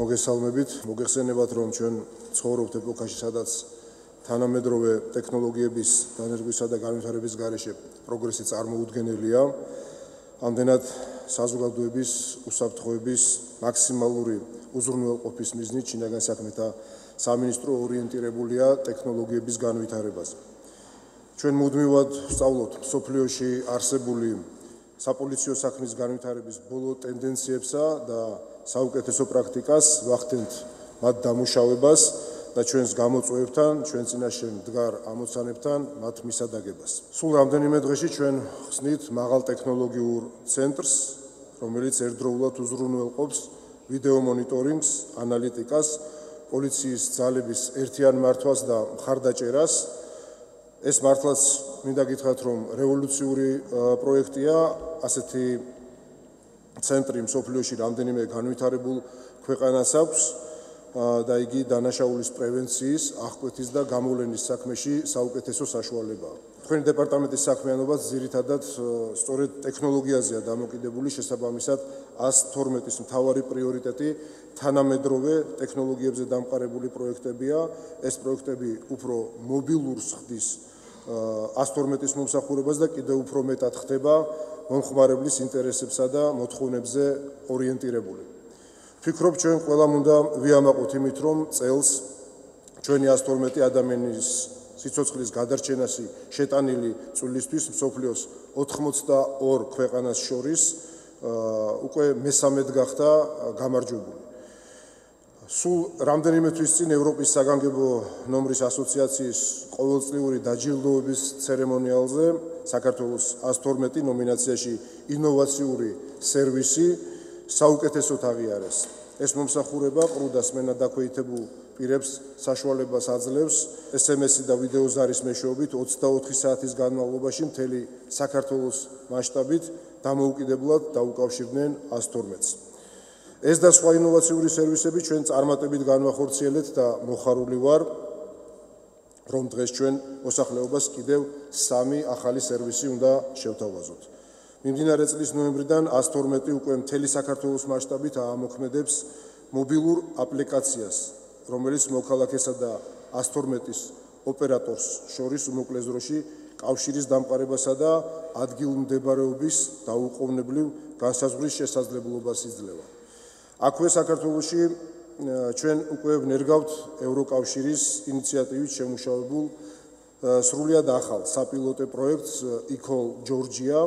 მოგესალმებით. მოგეხსენებათ, რომ ჩვენ ცხოვრობთ ეპოქაში, სადაც თანამედროვე ტექნოლოგიების დანერგვისა და განვითარების გარეშე პროგრესი წარმოუდგენელია. ამდენად საზოგადოების უსაფრთხოების მაქსიმალური უზრუნველყოფის მიზნით შინაგან საქმეთა სამინისტრო ორიენტირებულია ტექნოლოგიების განვითარებაზე. ჩვენ მუდმივად ვსწავლობთ სოფლიოში არსებული საპოლიციო საქმის განვითარების ბოლო ტენდენციებსა და საუკეთესო პრაქტიკას, ვახდენთ მათ დამუშავებას და ჩვენს გამოწვევებთან, ჩვენ წინაშე მდგარ ამოცანებთან მათ მისადაგებას. სულ რამდენიმე დღეში ჩვენ ხსნით მაღალ ტექნოლოგიურ ცენტრს, რომელიც ერთდროულად უზრუნველყოფს ვიდეო მონიტორინგს, ანალიტიკას, პოლიციის ძალების ერთიან მართვას და მხარდაჭერას. ეს მართლაც მინდა გითხრათ, რომ რევოლუციური პროექტია, ასეთი ცენტრი მსოფლიოში რამდენიმე განვითარებულ ქვეყანას აქვს და იგი დანაშაულის პრევენციის, აღკვეთის და გამოვლენის საქმეში საუკეთესო საშუალებაა. თქვენი დეპარტამენტის საქმიანობაც ძირითადად სწორედ ტექნოლოგიაზეა დამოკიდებული, შესაბამისად 112-ის მთავარი პრიორიტეტი თანამედროვე ტექნოლოგიებზე დამყარებული პროექტებია. ეს პროექტები უფრო მობილურს ხდის 112-ის მომსახურებას და კიდევ უფრო მეტად ხდება მომხმარებლის ინტერესებსა და მოთხოვნებზე ორიენტირებული. ფიქრობ ჩვენ ყველამ უნდა ვიამაყოთ იმით რომ წელს ჩვენი 112 ადამიანის სიცოცხლის გადარჩენასი შეტანილი წვლილისთვის მსოფლიოს 82 ქვეყანას შორის უკვე მესამედ გახდა გამარჯვებული. სულ რამდენიმე თვის წინ ევროპის საგანგებო ნომრის ასოციაციის ყოველწლიური დაჯილდოების ცერემონიალზე საქართველოს 112 ნომინაციაში ინოვაციური სერვისი საუკეთესოდ აღიარეს. ეს მომსახურება ყრუდას მენადაქვეითებულ პირებს საშუალებას აძლევს SMS-ი და ვიდეო ზარის მეშვეობით 24 საათის განმავლობაში მთელი საქართველოს მასშტაბით დამოუკიდებლად დაუკავშირდნენ 112-ს. ეს და სხვა ინოვაციური სერვისები ჩვენ წარმატებით განვახორციელეთ და მოხარული ვარ რომ დღეს ჩვენ მოსახლეობას კიდევ სამი ახალი სერვისი უნდა შევთავაზოთ. მიმდინარე წლის ნოემბრიდან 112 უკვე მთელი საქართველოს მასშტაბით აამოქმედებს მობილურ აპლიკაციას, რომელიც მოქალაქესა და 112-ის ოპერატორს შორის უმოკლეს დროში კავშირის დამყარებასა და ადგილმდებარეობის დაუყოვნებლივ განსაზღვრის შესაძლებლობას იძლევა. აქვე საქართველოში ჩვენ უკვე ვნერგავთ ევროკავშირის ინიციატივით შემუშავებულ სრულიად ახალ საპილოტე პროექტს eCall Georgia,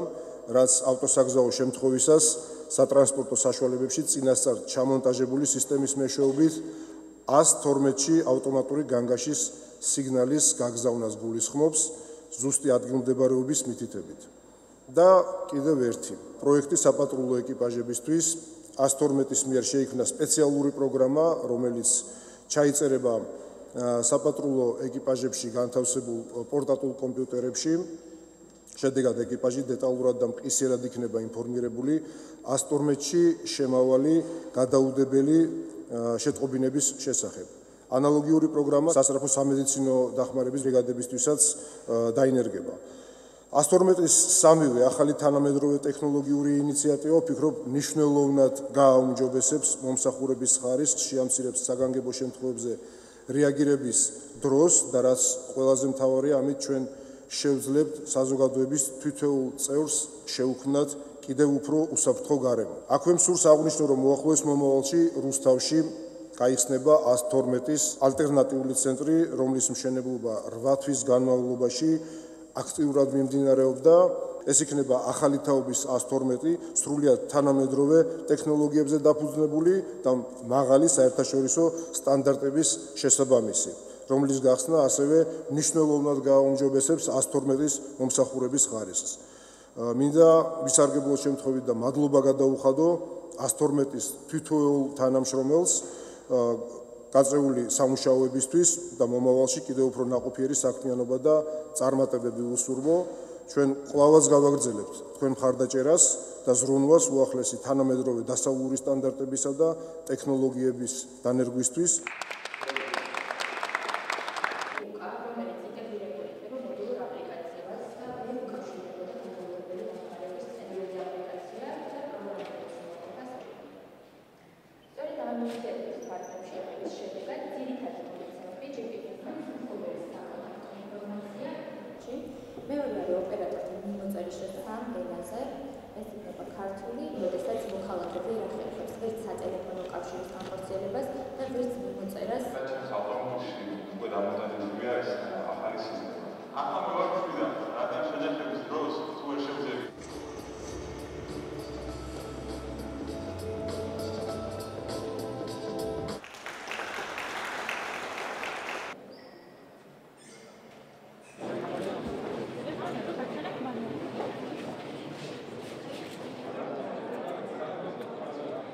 რაც ავტოსაგზაო შემთხვევისას სატრანსპორტო საშუალებებში წინასწარ ჩამონტაჟებული სისტემის მეშვეობით 112-ში ავტომატური განგაშის სიგნალის გაგზავნას გულისხმობს ზუსტი ადგილმდებარეობის მითითებით. და კიდევ ერთი პროექტი საპატრულო ეკიპაჟებისთვის 112-ის მიერ შეიქმნა სპეციალური პროგრამა, რომელიც ჩაიწერება საპატრულო ეკიპაჟებში განთავსებულ პორტატულ კომპიუტერებში. შედეგად ეკიპაჟი დეტალურად და მყისიერად იქნება ინფორმირებული 112-ში შემავალი გადაუდებელი შეტყობინების შესახებ. ანალოგიური პროგრამა სასწრაფო სამედიცინო დახმარების ბრიგადებისთვისაც დაინერგება. 112-ის სამივე ახალი თანამედროვე ტექნოლოგიური ინიციატივა ფიქრობ ნიშნულოვნად გააუმჯობესებს მომსახურების ხარისხს, შეამცირებს საგანგებო შემთხვევებზე რეაგირების დროს და რაც ყველაზე მთავარია, ამით ჩვენ შევძლებთ საზოგადოების თვითეულ წევრს შეუქმნათ კიდევ უფრო უსაფრთხო გარემო. აქვე მსურს აღნიშნო, რომ მოახლოეს მომავალში რუსთავში გაიხსნება 112-ის ალტერნატიული ცენტრი, რომლის მშენებლობა 8 თვის განმავლობაში აქტიურად მიმდინარეობდა ეს იქნება ახალი თაობის 112 სრულიად თანამედროვე ტექნოლოგიებზე დაფუძნებული და მაღალი საერთაშორისო სტანდარტების შესაბამისი რომლის გახსნა ასევე ნიშნულოვნად გააუმჯობესებს 112-ის მომსახურების ხარისხს. მინდა ვისარგებლო შემთხვევით და მადლობა გადაუხადო 112-ის თვითოეულ თანამშრომელს გაწეული სამუშაოებისთვის და მომავალში კიდევ უფრო ნაყოფიერი საქმიანობა და წარმატებები უსურვო. ჩვენ ყლავაც გავაგრძელებთ თქვენ მხარდაჭერას და ზრუნვას უახლესი თანამედროვე დასავლური სტანდარტებისა და ტექნოლოგიების დანერგვისთვის. გადაწყვეტილების შეხვედრის შედეგად ძირითადი მონაცემები ჯეკეტებთან მფლობელის საკონტაქტო ინფორმაცია ჩი მეორეული ოპერატორთა მიმოწერის შესახებ ენაზე ეს იქნება ქართული, როდესაც მოხალხეზე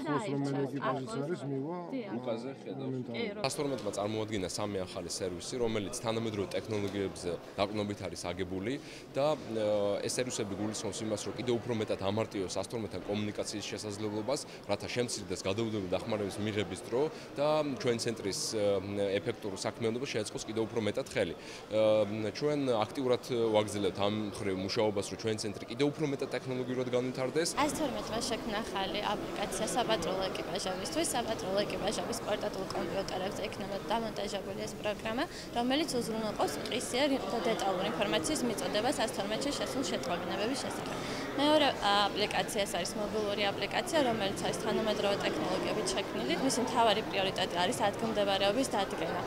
ახლოს რომელი ეკიპაჟიც არის მივა უკაზე ხედავთ 112-მა წარმოადგენა სამი ახალი სერვისი, რომელიც თანამედროვე ტექნოლოგიებზე დაყრდნობით არის აგებული და ეს სერვისები გულისხმობს იმას, რომ კიდევ უფრო მეტად ამარტივოს 112-თან კომუნიკაციის შესაძლებლობას, რათა შემცირდეს გადაუდებელი დახმარების მიღების დრო და ჩვენ ცენტრის ეფექტურ საქმიანობას შეეწყოს კიდევ უფრო მეტად ხელი. ჩვენ აქტიურად ვაგრძელებთ ამ მხრივ მუშაობას, რომ ჩვენ ცენტრი კიდევ უფრო მეტად ტექნოლოგიურად განვითარდეს. 112-მა შექმნა ახალი აპლიკაცია საპატრულო ეკიპაჟებისთვის, საპატრულო ეკიპაჟების პორტატულ კომპიუტერებზე იქნება დამონტაჟებული ეს პროგრამა, რომელიც უზრუნველყოფს ყისიერ და დეტალურ ინფორმაციის მიწოდებას 112-ში შესულ შეტყობინებების შესახებ. მეორე აპლიკაცია ეს არის მობილური აპლიკაცია, რომელიც არის თანამედროვე ტექნოლოგიებით შექმნილი. მისი მთავარი პრიორიტეტი არის ადგილმდებარეობის დადგენა.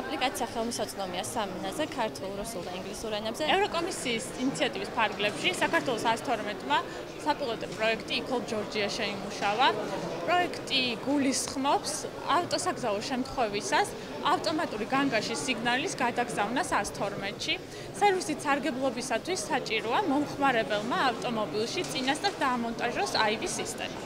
აპლიკაცია ხელმისაწვდომია სამ ენაზე: ქართულ, რუსულ და ინგლისურ ენებზე. ევროკომისიის ინიციატივის ფარგლებში საქართველოს 112-მა საპილოტო პროექტი იქოლ ჯორჯია შეიმუშავა. პროექტი გულისხმობს ავტოსაგზაო შემთხვევისას ავტომატური განგაშის სიგნალის გადაგზავნას 112-ში. სერვისის სარგებლობისათვის საჭიროა მომხმარებელმა ავტომობილში წინასწარ დაამონტაჟოს IV სისტემა.